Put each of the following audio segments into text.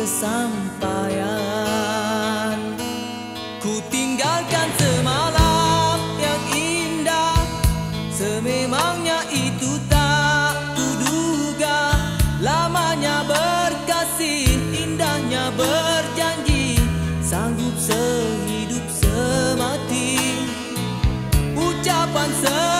kesampaian. Ku tinggalkan semalam yang indah. Sememangnya itu tak kuduga. Lamanya berkasih, indahnya berjanji. Sanggup sehidup semati. Ucapan semalam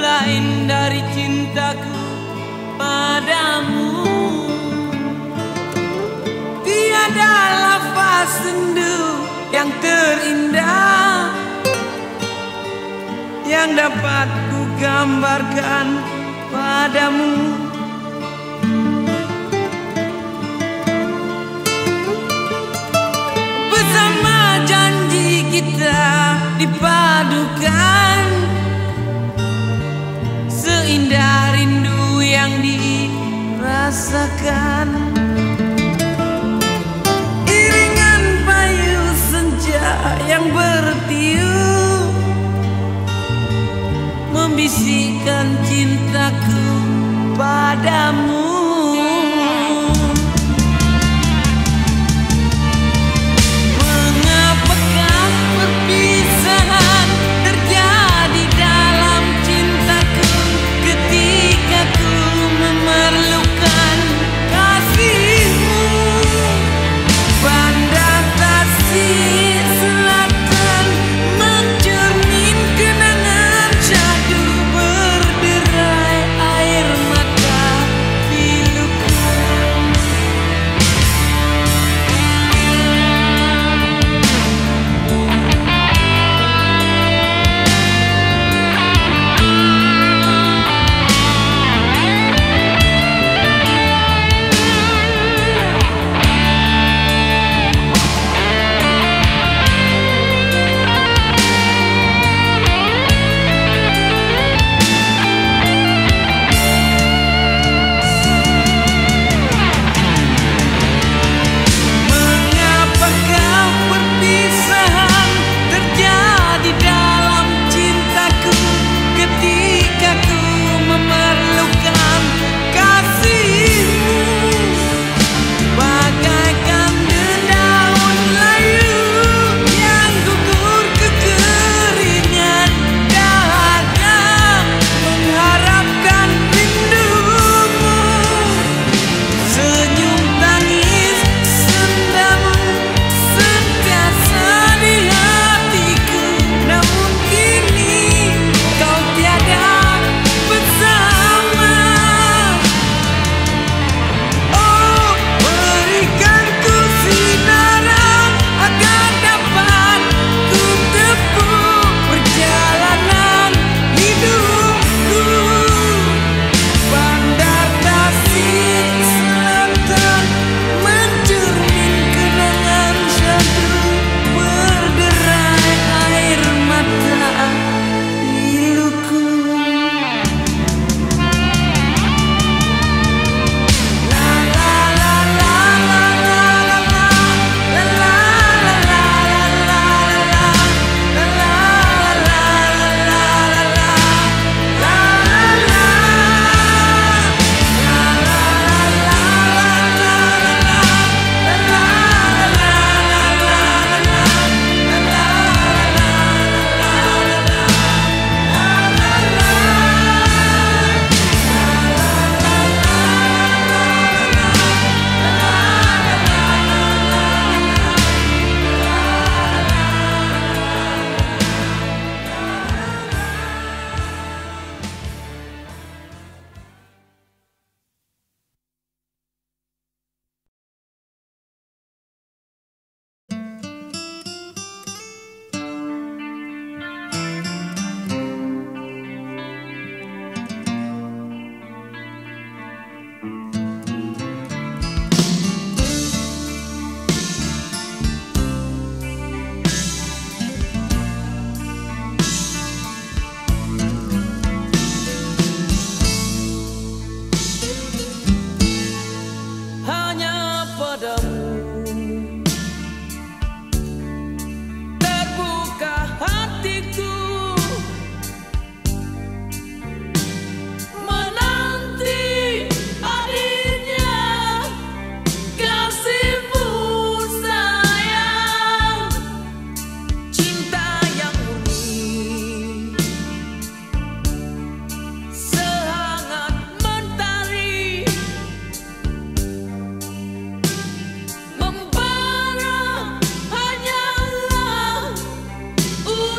lain dari cintaku padamu Tiada lafaz sendu yang terindah Yang dapat ku gambarkan padamu dipadukan. Seindah rindu yang dirasakan. Iringan payu senja yang bertiup. Membisikkan cintaku padamu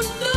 wonder.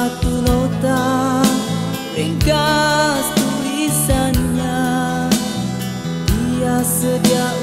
Satu nota Ringkas tulisannya. Dia sedia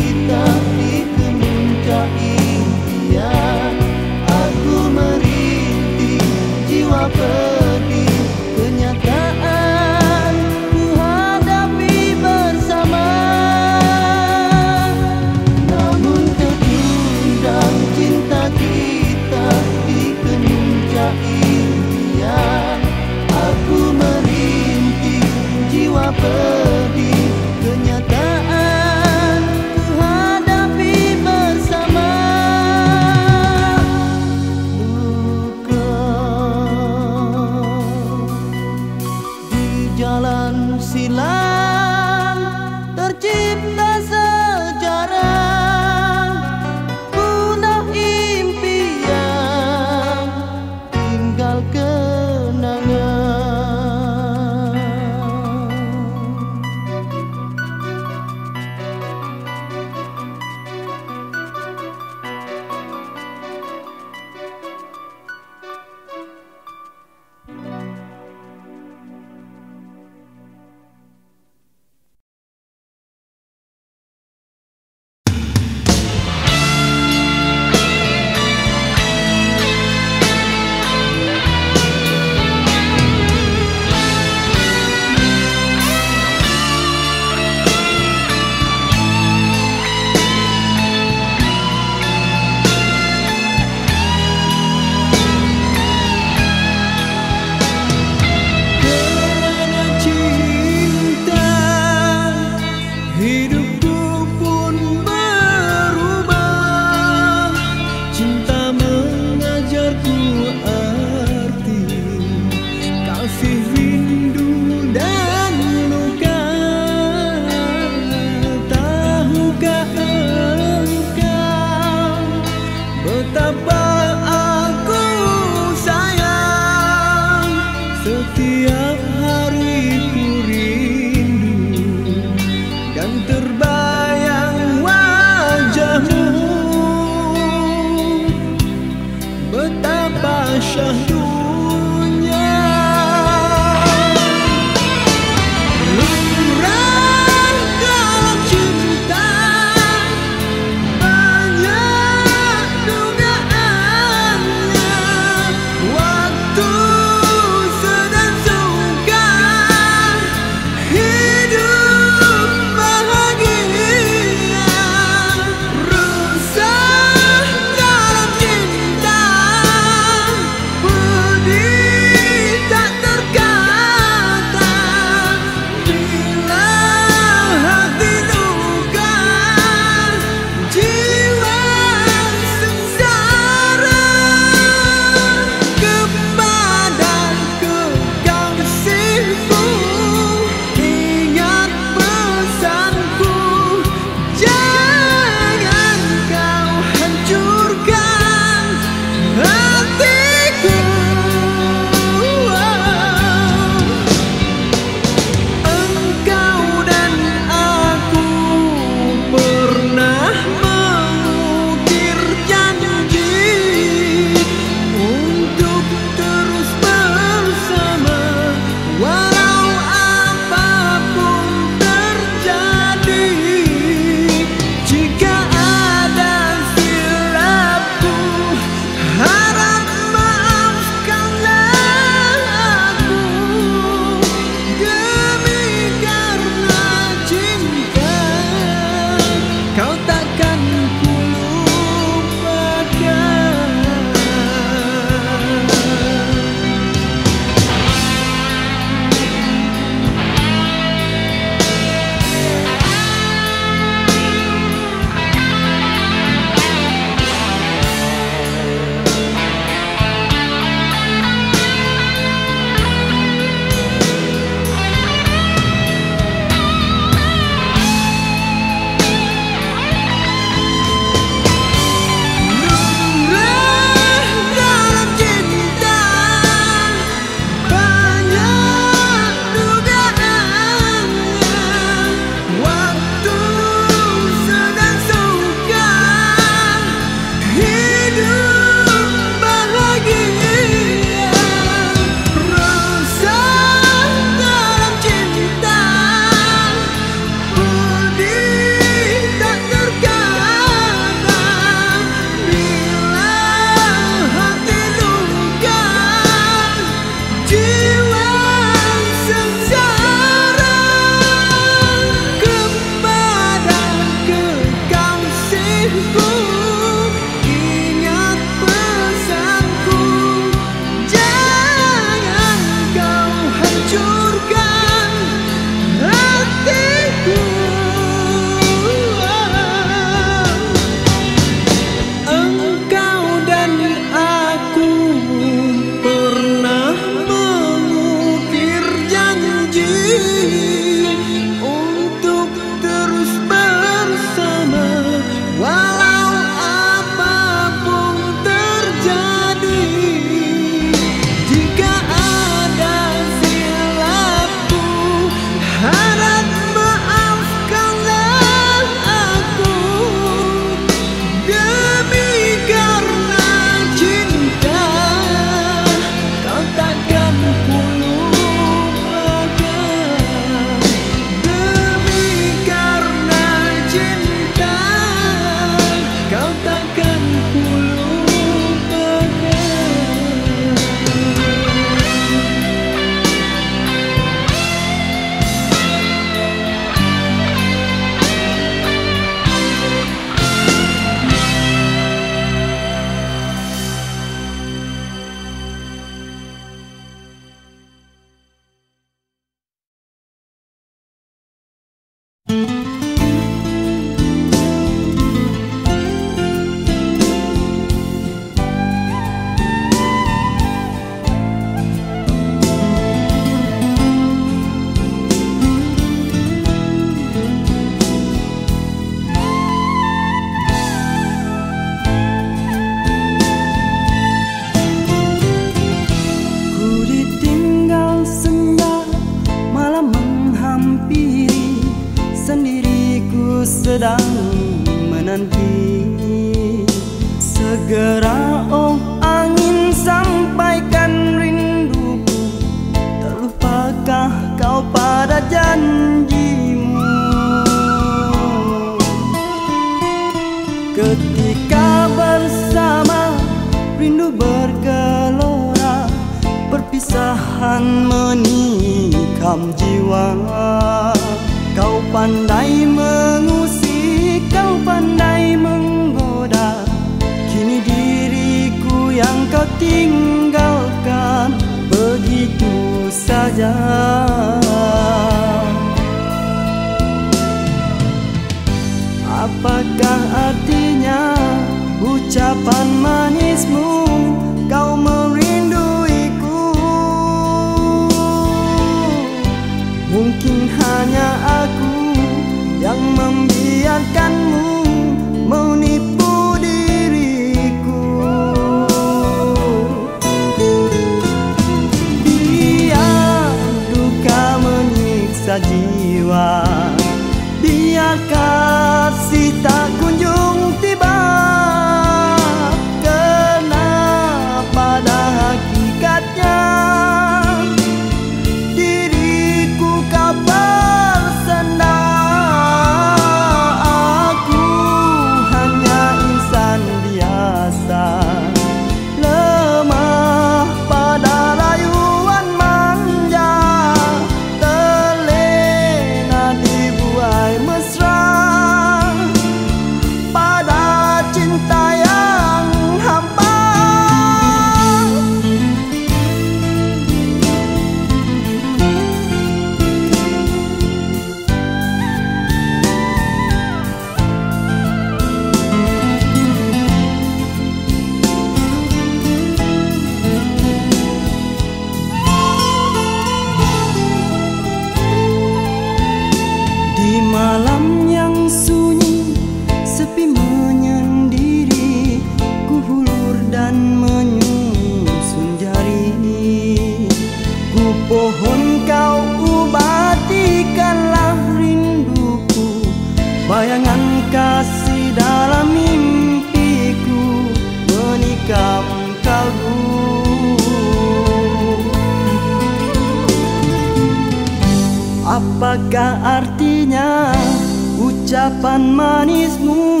ucapan manismu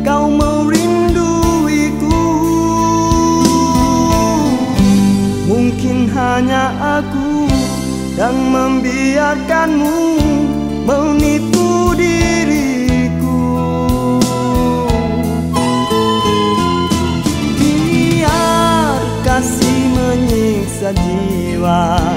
Kau merinduiku. Mungkin hanya aku Yang membiarkanmu Menipu diriku. Biar kasih menyiksa jiwa.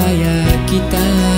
Budaya kita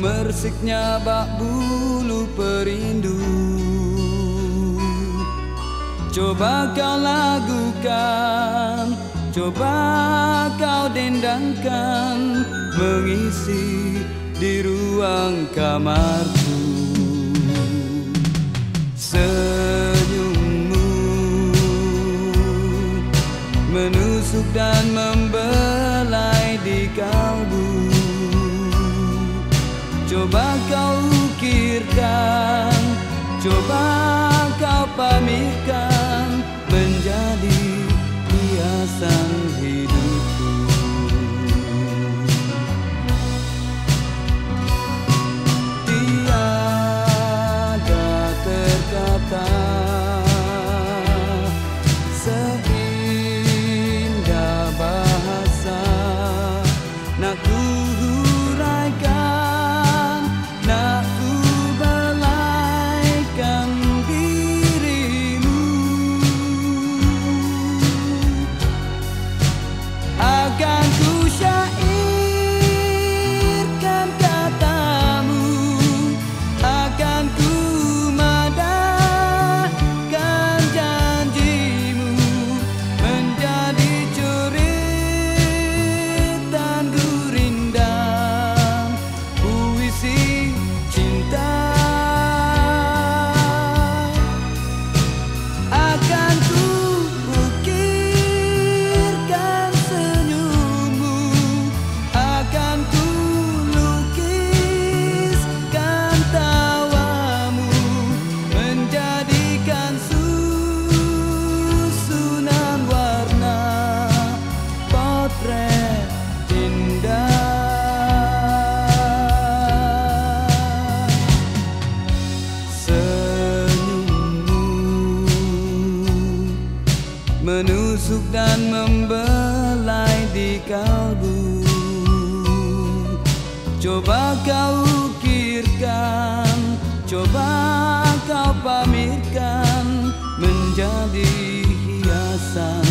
Mersiknya bak bulu perindu. Coba kau lagukan Coba kau dendangkan Mengisi di ruang kamarku. Senyummu Menusuk dan menusuk 酒吧。sun.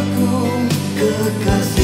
Memanggilku kekasih